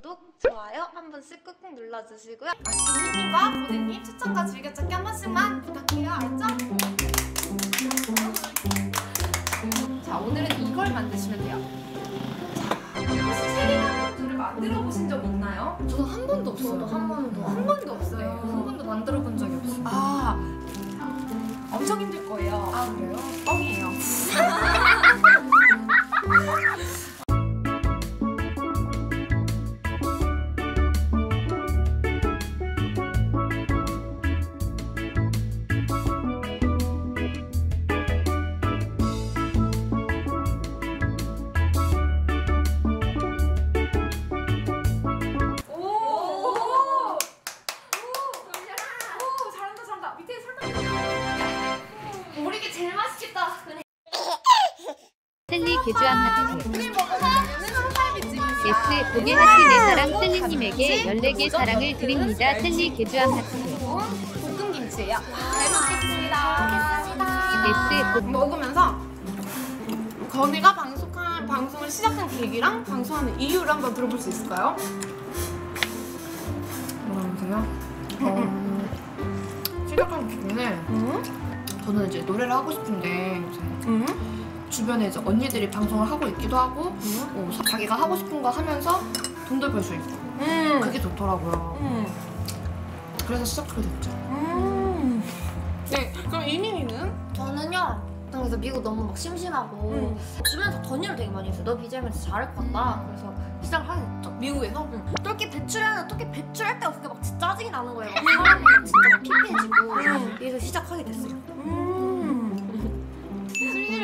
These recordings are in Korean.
구독, 좋아요 한 번씩 꾹꾹 눌러주시고요. 이민님과 보드님 추천과 즐겨찾기 한 번씩만 부탁해요. 알았죠? 자, 오늘은 이걸 만드시면 돼요. 자, 혹시 세리나무를 만들어 보신 적 있나요? 저도 한 번도 없어요. 저도 한 번도 한 번도 없어요. 한 번도 만들어 본 적이 없어요. 아, 엄청 힘들 거예요. 아 그래요? 뻥이에요. 셀리 개주한 하트 우리 먹으면 설탕이 예스 고개 하트 내 사랑 셀리님에게 14개 사랑을 드립니다 셀리 개주한 하트 볶음김치예요. 잘 먹겠습니다. 고 먹으면서 건이가 방송한 방송을 시작한 계기랑 방송하는 이유를 한번 들어볼 수 있을까요? 뭐라면서요? 어, 시작한 기분에 응? 저는 이제 노래를 하고 싶은데 이제 응? 주변에 이제 언니들이 방송을 하고 있기도 하고 어, 자기가 하고 싶은 거 하면서 돈도 벌 수 있고 응. 그게 좋더라고요. 응. 그래서 시작하게 됐죠. 음. 네. 그럼 이민이는? 저는요. 그래서 미국 너무 막 심심하고 응. 주변에서 건의를 되게 많이 했어요. 너 BJ하면서 잘할 것 같다. 그래서 시작을 하게 됐죠. 미국에서? 응. 똘끼 배출하는 똘끼 배출할 데가 없으니까 막 진짜 짜증이 나는 거예요. 막 사람이 막 진짜 막 피폐해지고 응. 그래서 시작하게 됐어요. 음.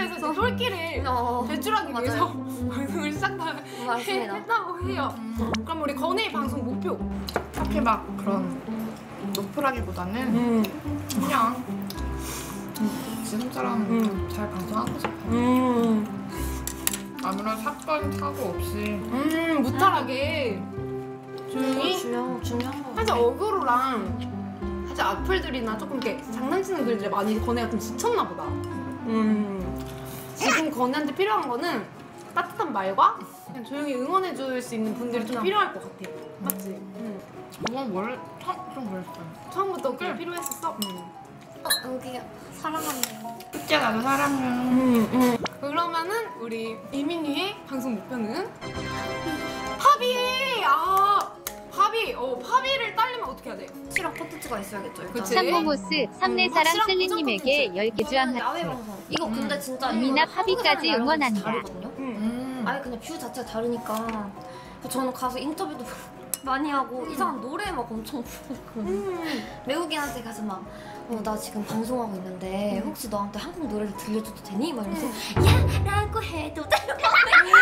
심심해서 이제 똘끼를 어, 배출하기 맞아요. 위해서 방송을 시작다 맞습니다. 했다고 해요. 그럼 우리 건의 방송 목표? 딱히 막 그런 노프라기보다는 음. 그냥 음, 지금처럼 음. 잘 방송하고 싶어요. 음. 아무런 사건 사고 없이 음. 무탈하게 조용히 중요한 중요한 거. 사실 어그로랑 사실 악플들이나 조금 이렇게 장난치는 글들이 많이 건애가 좀 지쳤나 보다. 음. 지금 건애한테 필요한 거는 따뜻한 말과 그냥 조용히 응원해 줄 수 있는 분들이 좀 필요할 것 같아. 맞지? 음. 이건 원래 참, 좀 그랬어요. 처음부터 그게 필요했었어? 음. 어, 여기 사랑한대요. 숙제 나도 사랑해. 음, 음. 그러면은 우리 이민이의 방송 목표는 파비! 아, 파비! 어, 파비를 딸려면 어떻게 해야 돼? 실험 콘텐츠가 있어야겠죠. 일단. 그치? 상모모스 삼내 사랑 확실한 셀리님에게 고정 10개 주한 야외 하트 방송. 이거 음. 근데 진짜 이미나 이거 파비까지 응원한다. 다르거든요. 음. 음. 아예 그냥 뷰 자체가 다르니까 저는 가서 인터뷰도 많이 하고 이상한 노래 막 엄청 부르고 음. 외국인한테 가서 막 어, 나 지금 방송하고 있는데 혹시 너한테 한국 노래를 들려줘도 되니? 막 이러면서 야! 라고 해도 돼! 이런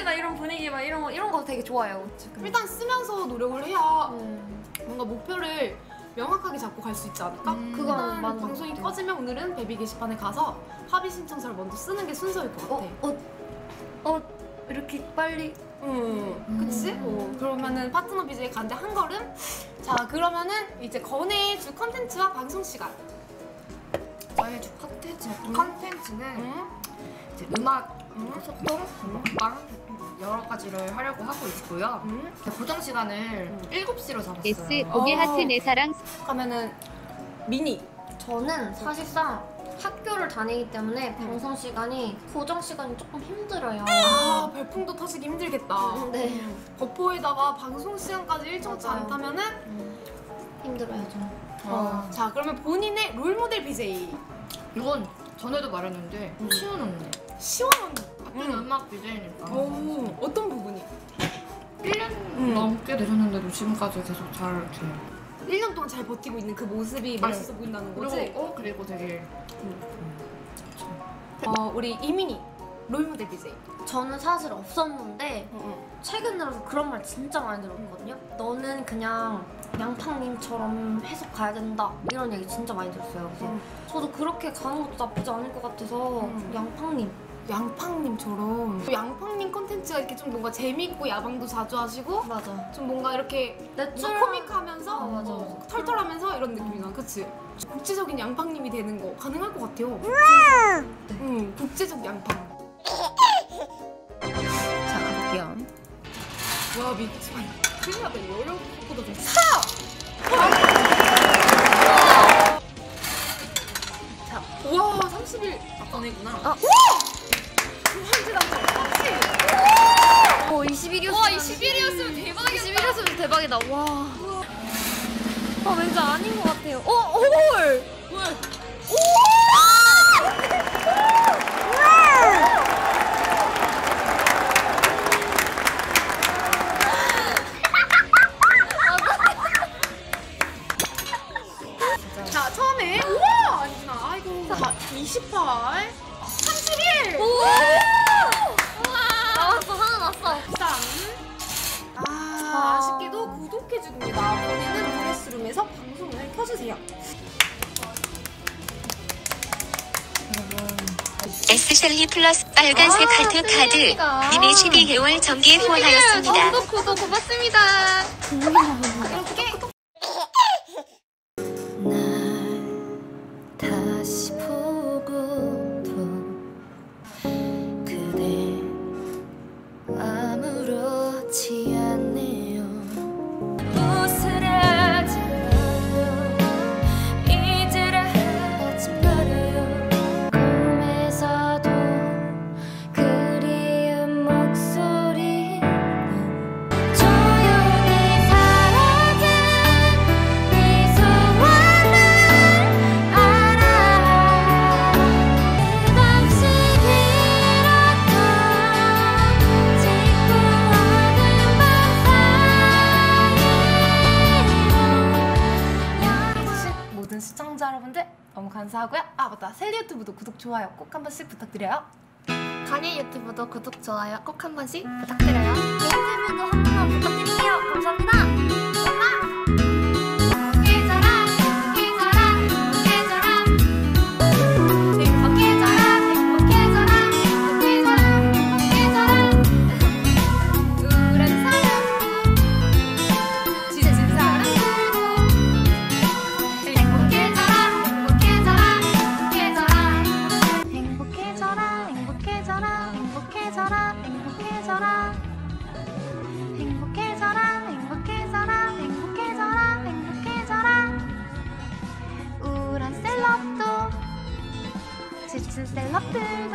어? 막 이런 분위기 막 이런 거 이런 거 되게 좋아해요 지금 일단 쓰면서 노력을 해야 음, 뭔가 목표를 명확하게 잡고 갈 수 있지 않을까? 음. 그건 맞는 방송이 것. 꺼지면 오늘은 베비 게시판에 가서 파비 신청서를 먼저 쓰는 게 순서일 것 같아. 어? 어? 어? 이렇게 빨리 음, 그치? 음. 어, 그러면은 파트너 비즈에 간데 한 걸음? 자, 그러면은 이제 건의 주 컨텐츠와 방송 시간. 저희 주 컨텐츠 컨텐츠는 음, 이제 음악 음, 소통, 먹방 여러 가지를 하려고 하고 있고요. 음. 고정 시간을 7시로 잡았어요. 예스 고개 어. 하트 내 사랑 그러면은 미니. 저는 사실상 학교를 다니기 때문에 방송 시간이 고정 시간이 조금 힘들어요. 아, 별풍도 터지기 힘들겠다. 네. 버퍼에다가 방송 시간까지 일정치 맞아요. 않다면은 힘들어요 좀. 어, 자, 그러면 본인의 롤모델 BJ. 이건 전에도 말했는데 음. 시원 언니. 시원 언니. 같은 음. 악 BJ니까 오, 어떤 부분이? 1년 음. 넘게 되셨는데도 지금까지 계속 잘 돼요. 1년 동안 잘 버티고 있는 그 모습이 네. 맛있어 보인다는 그리고 거지? 어 그리고 되게 어, 우리 이민이 롤모델 BJ. 저는 사실 없었는데 응, 최근 들어서 그런 말 진짜 많이 들었거든요. 너는 그냥 양팡님처럼 해서 가야 된다 이런 얘기 진짜 많이 들었어요. 그래서 음. 저도 그렇게 가는 것도 나쁘지 않을 것 같아서 음. 양팡님 양팡님처럼 양팡님 컨텐츠가 이렇게 좀 뭔가 재밌고 야방도 자주 하시고 맞아. 좀 뭔가 이렇게 natural 코믹하면서 어, 맞아, 어, 맞아. 털털하면서 이런 느낌이나 그치? 국제적인 양팡님이 되는 거 가능할 것 같아요 응 국제적 양팡 갈게요. 와 미치겠다. 큰일 났다. 이거 어려운 것보다 좀 자, 우와 30일 아 꺼내구나. 아. 한지 당첨 30. 어 21이었으면 와 21이었으면 대박이었다. 21이었으면 대박이다. 와. 아 왠지 아닌 것 같아요. 어 헐. 자 처음에 우와 아니구나. 아이고. 자 28. 31. 나왔어 하나 났어. 3. 아, 아쉽게도 구독해 줍니다. 켜주세요. S셀리 플러스 빨간색 아, 하트 카드. 님이 12개월 정기 후원하였습니다. 구독 구독 고맙습니다. 여러분들 너무 감사하고요. 아 맞다 셀리 유튜브도 구독 좋아요 꼭 한 번씩 부탁드려요. 간이 유튜브도 구독, 좋아요 꼭 한 번씩 부탁드려요 유튜브도 한 번만 부탁드릴게요 nothing.